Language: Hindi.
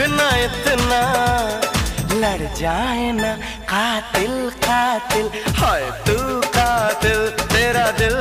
देखना इतना लड़ जाए ना कातिल कातिल। हाय तू कातिल तेरा दिल